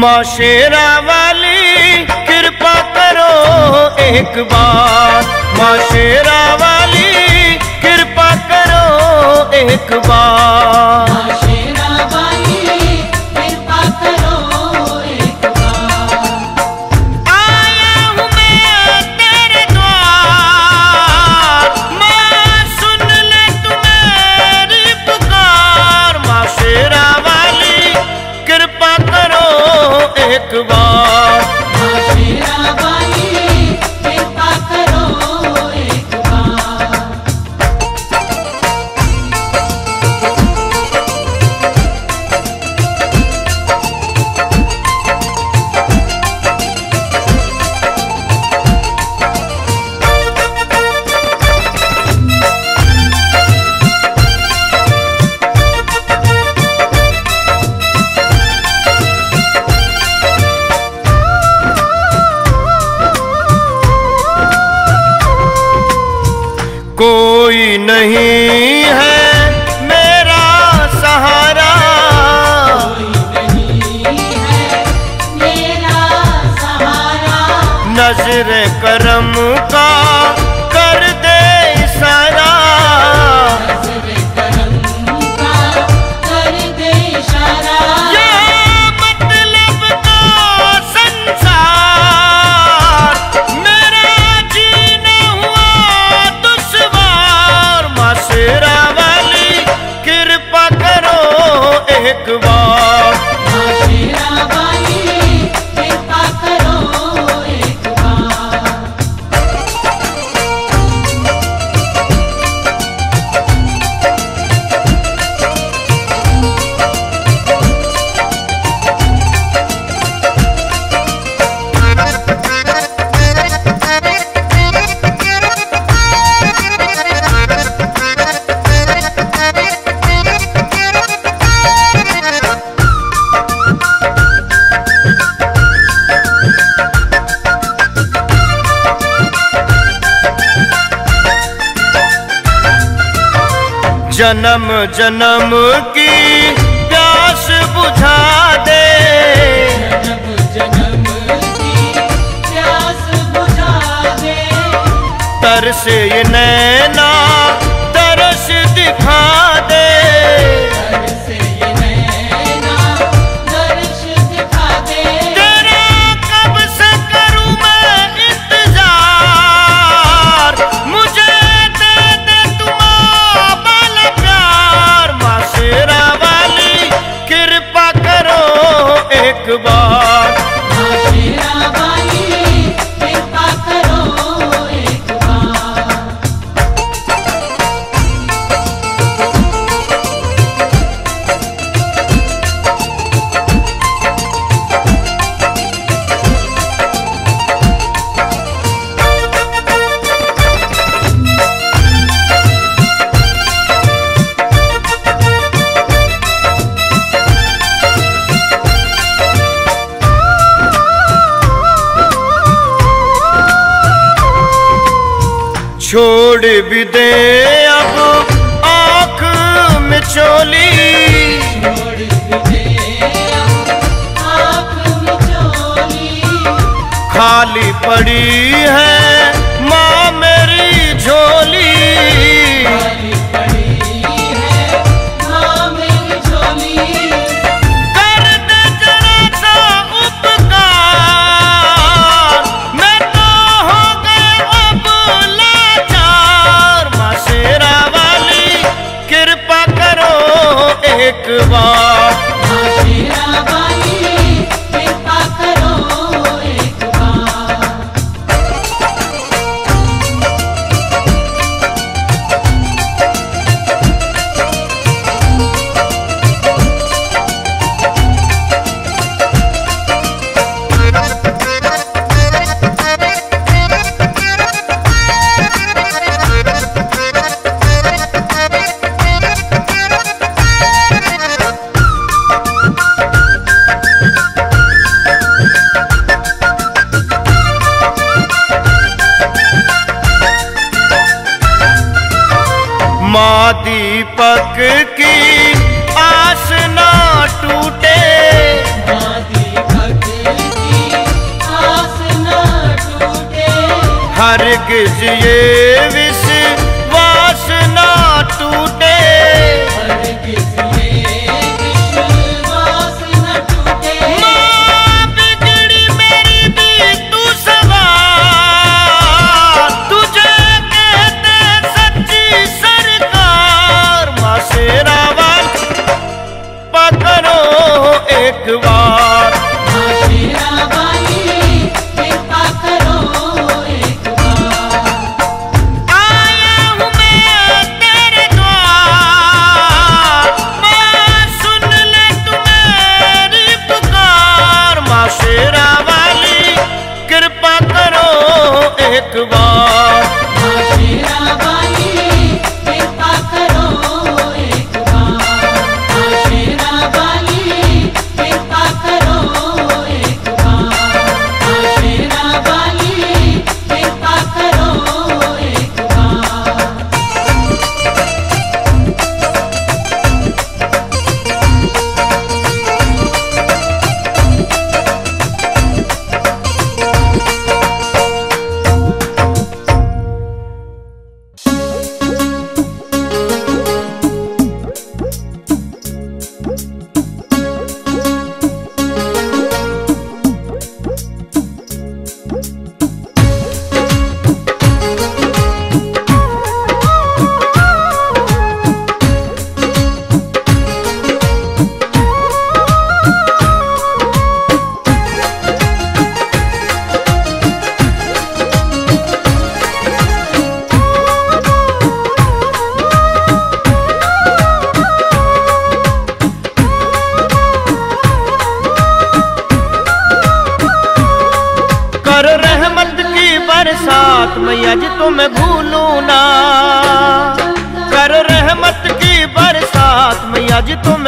माशेरा वाली कृपा करो एक बार। माशेरा वाली कृपा करो एक बार। हाँ। हाँ, शीराबाई। जन्म जन्म की प्यास बुझा दे। तरस नैना तरस दिखा छोड़ भी दे अब आँख में चोली। खाली पड़ी है जी अज तुम भूलू ना। कर रहमत की बरसात में अज तुम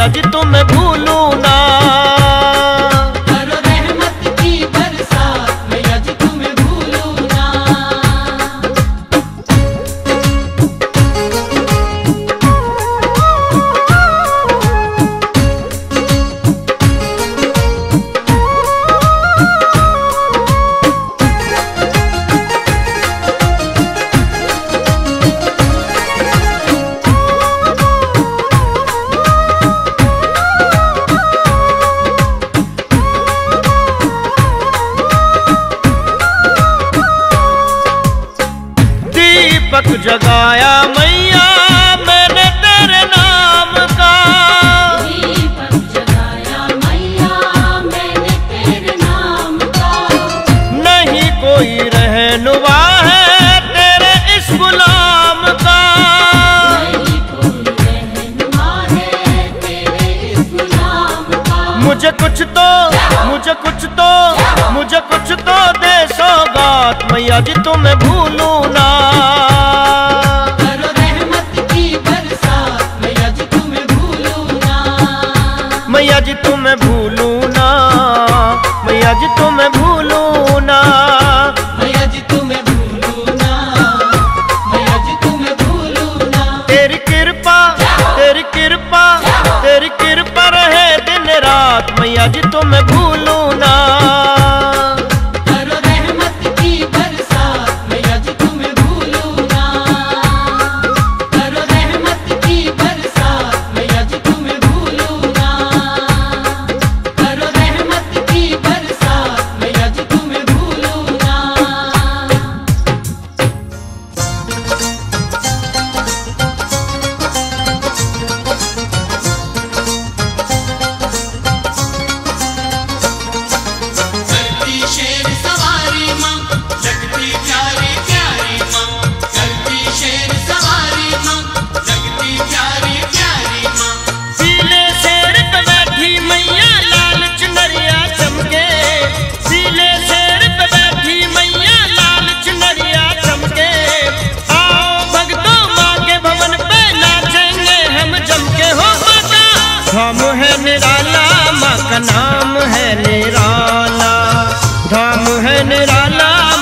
बात तुम जी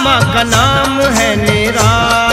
माँ का नाम है निराला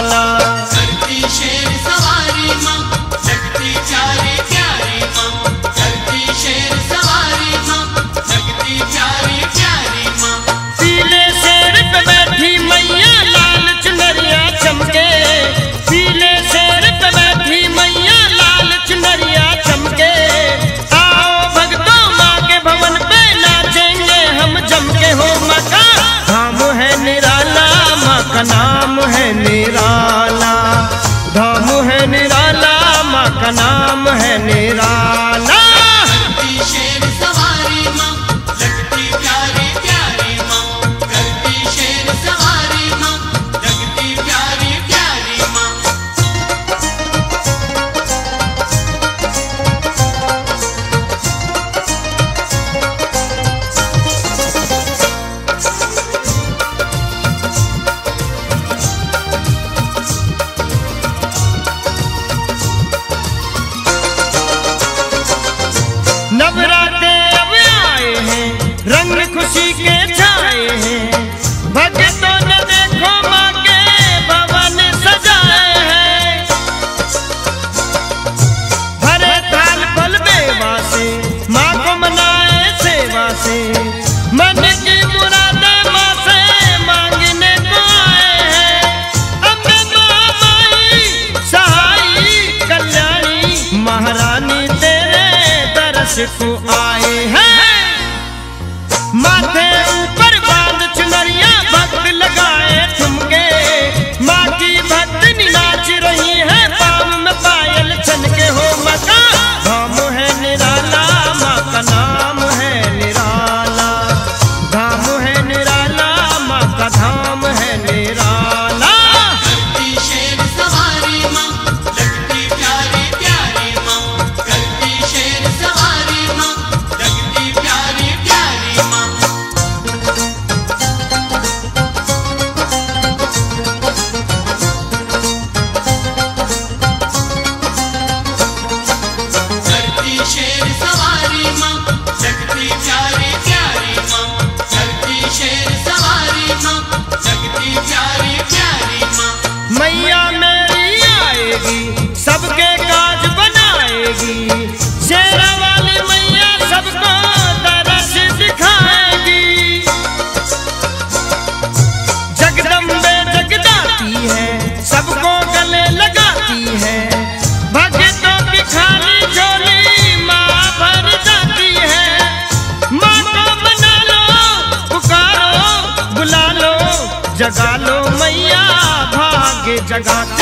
Shagana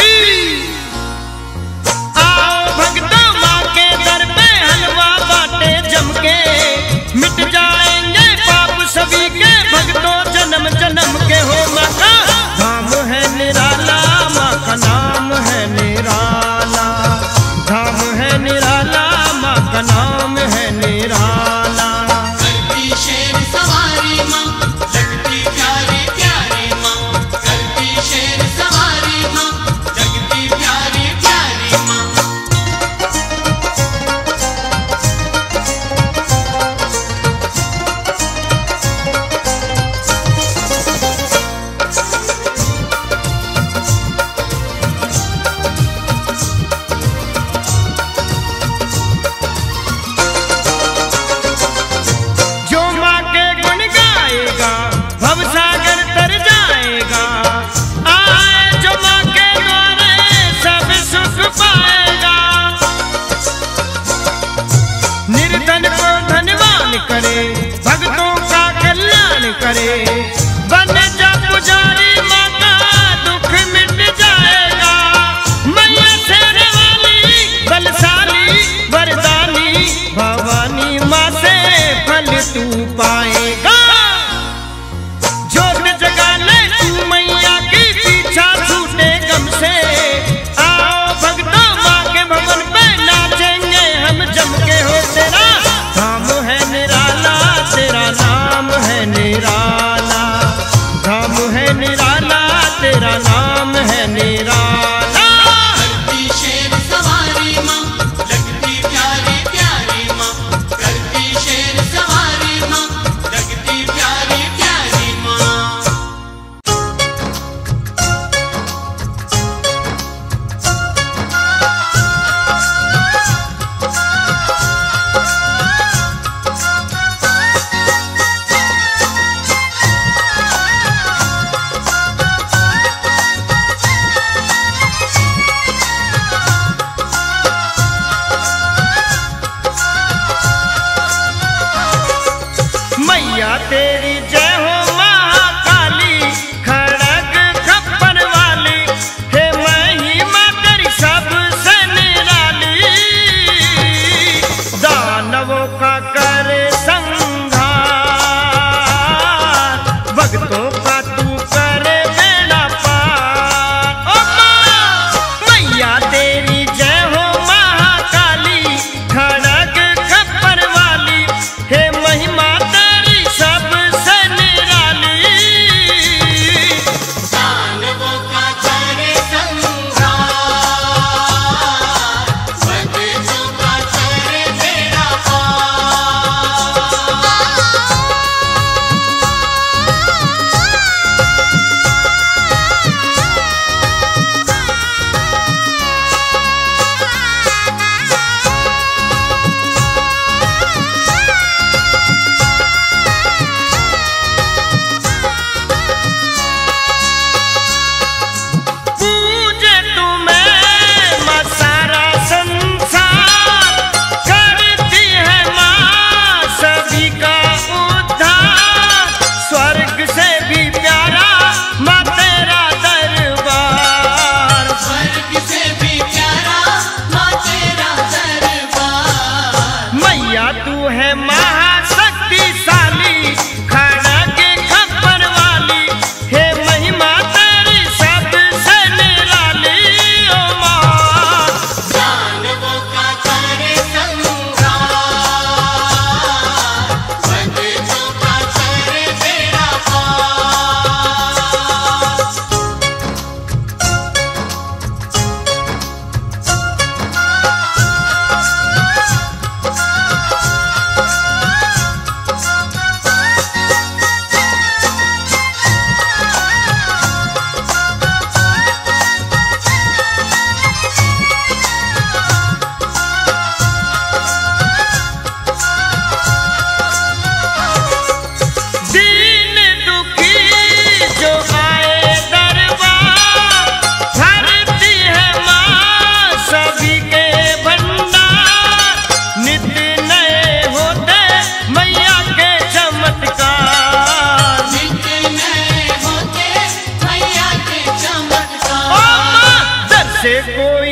secou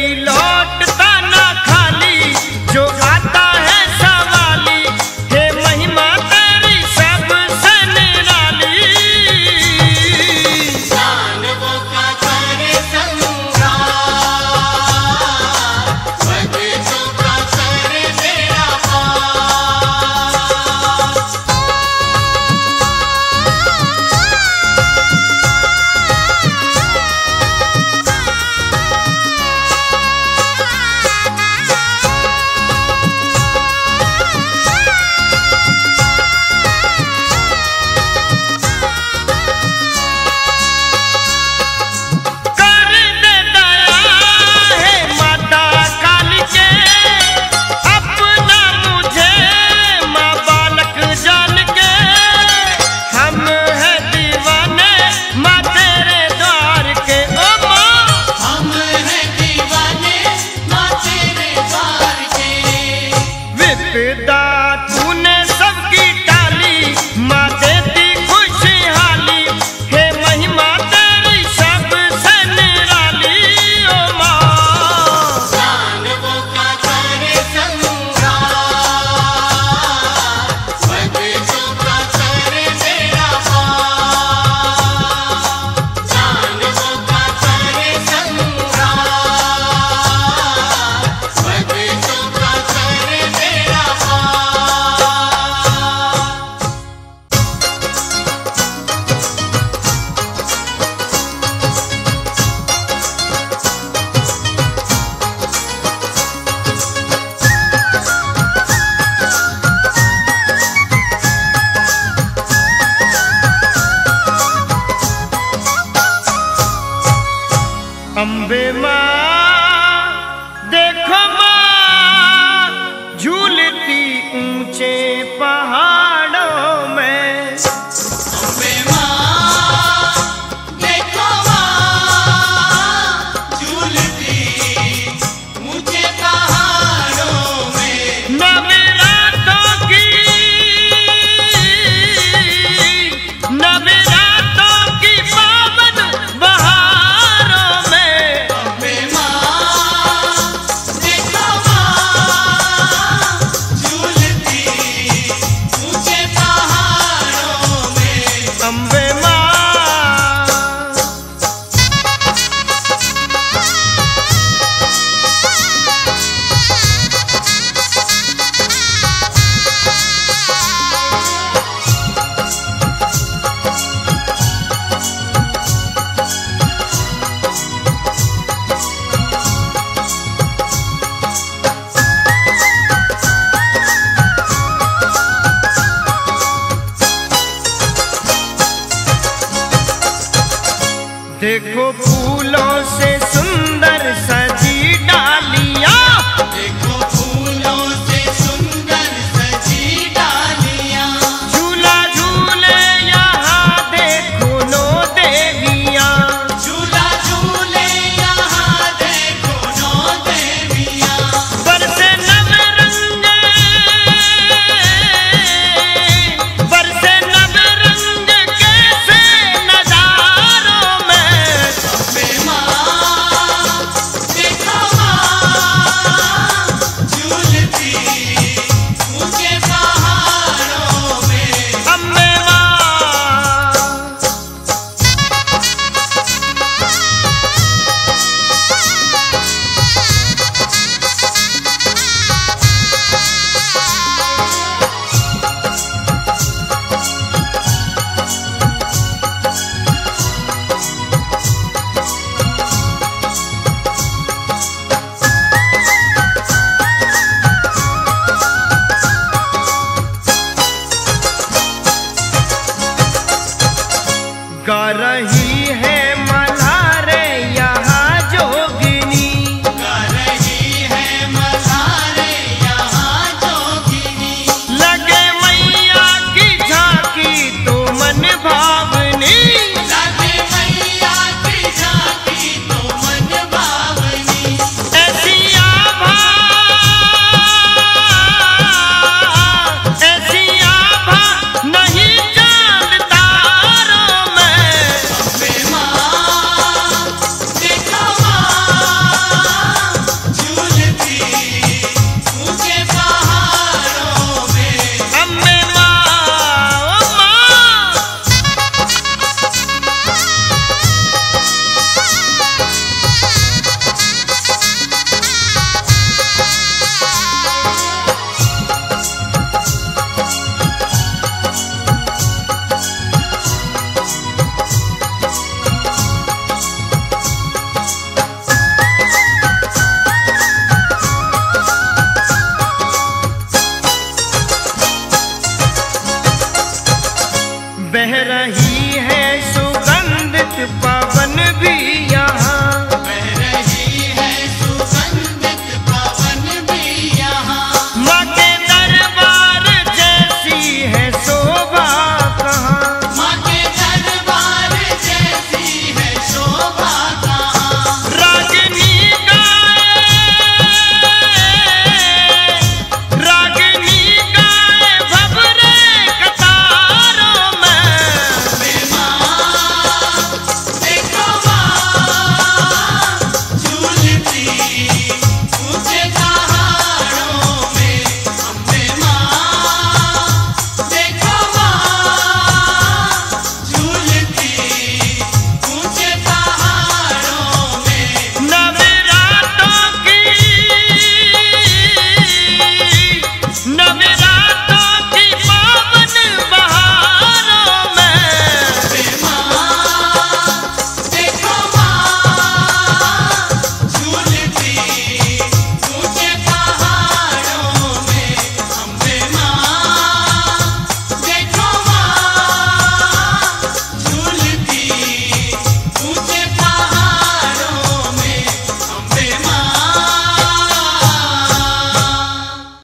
गा रही है